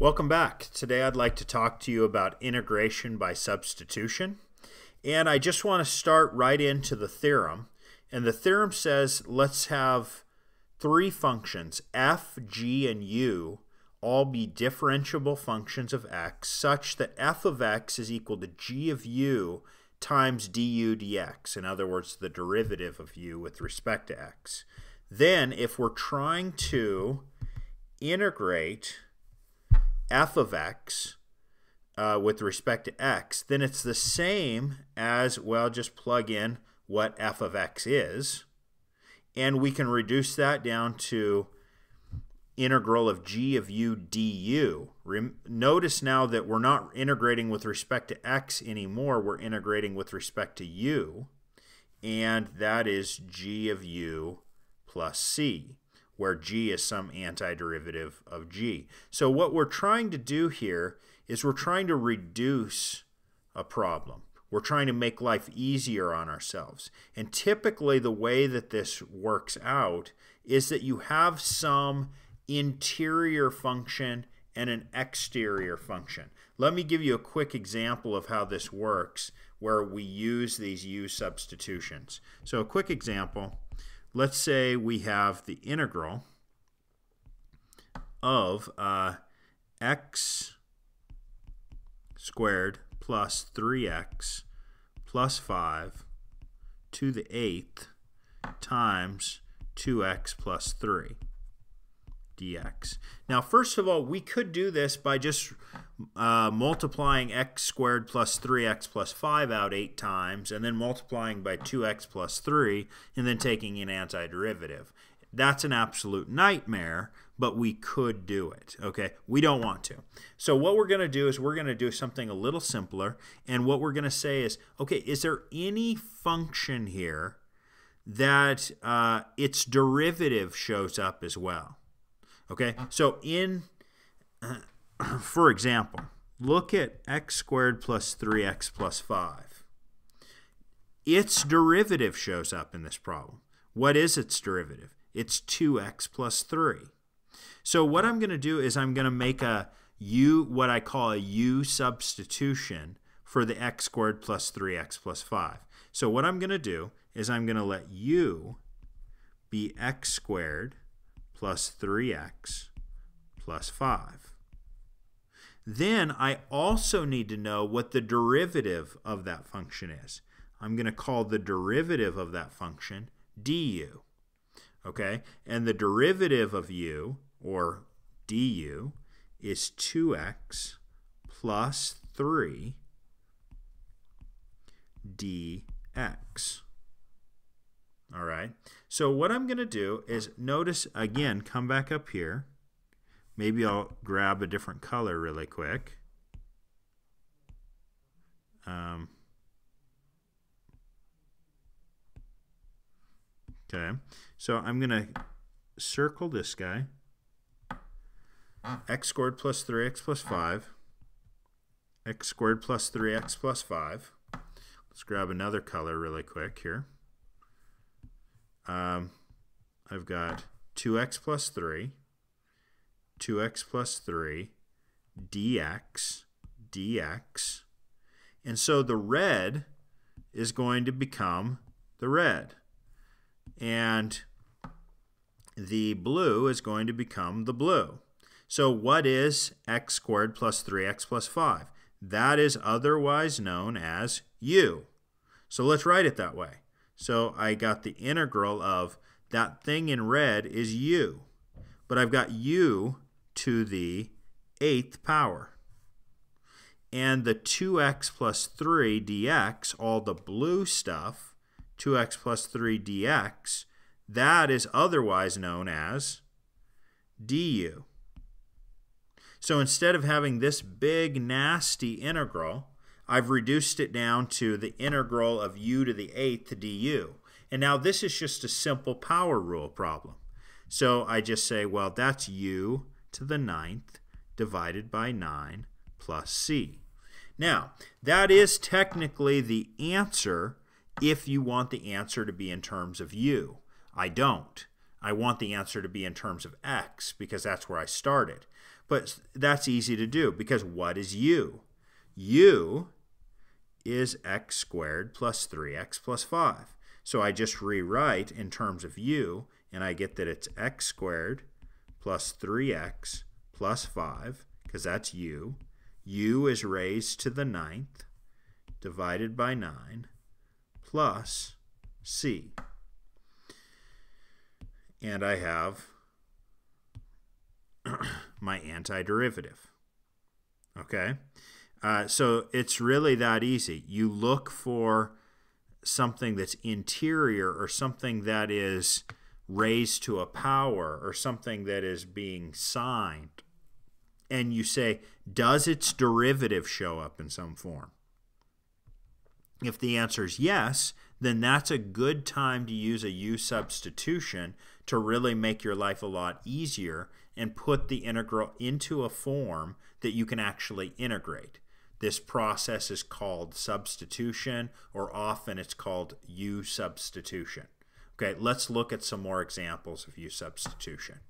Welcome back. Today I'd like to talk to you about integration by substitution. And I just want to start right into the theorem. And the theorem says let's have three functions, f, g, and u, all be differentiable functions of x such that f of x is equal to g of u times du dx. In other words, the derivative of u with respect to x. Then if we're trying to integrate f of x uh, with respect to x, then it's the same as, well, just plug in what f of x is, and we can reduce that down to integral of g of u du. Rem notice now that we're not integrating with respect to x anymore, we're integrating with respect to u, and that is g of u plus c where g is some antiderivative of g. So what we're trying to do here is we're trying to reduce a problem. We're trying to make life easier on ourselves. And typically the way that this works out is that you have some interior function and an exterior function. Let me give you a quick example of how this works where we use these u substitutions. So a quick example, let's say we have the integral of uh, x squared plus 3x plus 5 to the eighth times 2x plus 3 dx. Now, first of all, we could do this by just uh, multiplying x squared plus 3x plus 5 out 8 times, and then multiplying by 2x plus 3, and then taking an antiderivative. That's an absolute nightmare, but we could do it, okay? We don't want to. So what we're going to do is we're going to do something a little simpler, and what we're going to say is, okay, is there any function here that uh, its derivative shows up as well? Okay, so in, uh, for example, look at x squared plus 3x plus 5. Its derivative shows up in this problem. What is its derivative? It's 2x plus 3. So what I'm going to do is I'm going to make a u, what I call a u substitution for the x squared plus 3x plus 5. So what I'm going to do is I'm going to let u be x squared plus 3x plus 5. Then I also need to know what the derivative of that function is. I'm going to call the derivative of that function du. Okay? And the derivative of u, or du, is 2x plus 3 dx. All right. So what I'm going to do is notice again, come back up here. Maybe I'll grab a different color really quick. Um, okay. So I'm going to circle this guy. x squared plus 3x plus 5. x squared plus 3x plus 5. Let's grab another color really quick here um, I've got 2x plus 3, 2x plus 3, dx, dx. And so the red is going to become the red. And the blue is going to become the blue. So what is x squared plus 3x plus 5? That is otherwise known as u. So let's write it that way. So I got the integral of that thing in red is u. But I've got u to the eighth power. And the 2x plus 3 dx, all the blue stuff, 2x plus 3 dx, that is otherwise known as du. So instead of having this big nasty integral, I've reduced it down to the integral of u to the eighth du. And now this is just a simple power rule problem. So I just say, well, that's u to the ninth divided by 9 plus c. Now, that is technically the answer if you want the answer to be in terms of u. I don't. I want the answer to be in terms of x because that's where I started. But that's easy to do because what is u? u is x squared plus 3x plus 5. So I just rewrite in terms of u, and I get that it's x squared plus 3x plus 5, because that's u. u is raised to the ninth divided by 9 plus c. And I have my antiderivative. Okay? Uh, so it's really that easy. You look for something that's interior or something that is raised to a power or something that is being signed. And you say, does its derivative show up in some form? If the answer is yes, then that's a good time to use a u substitution to really make your life a lot easier and put the integral into a form that you can actually integrate. This process is called substitution, or often it's called u substitution. Okay, let's look at some more examples of u substitution.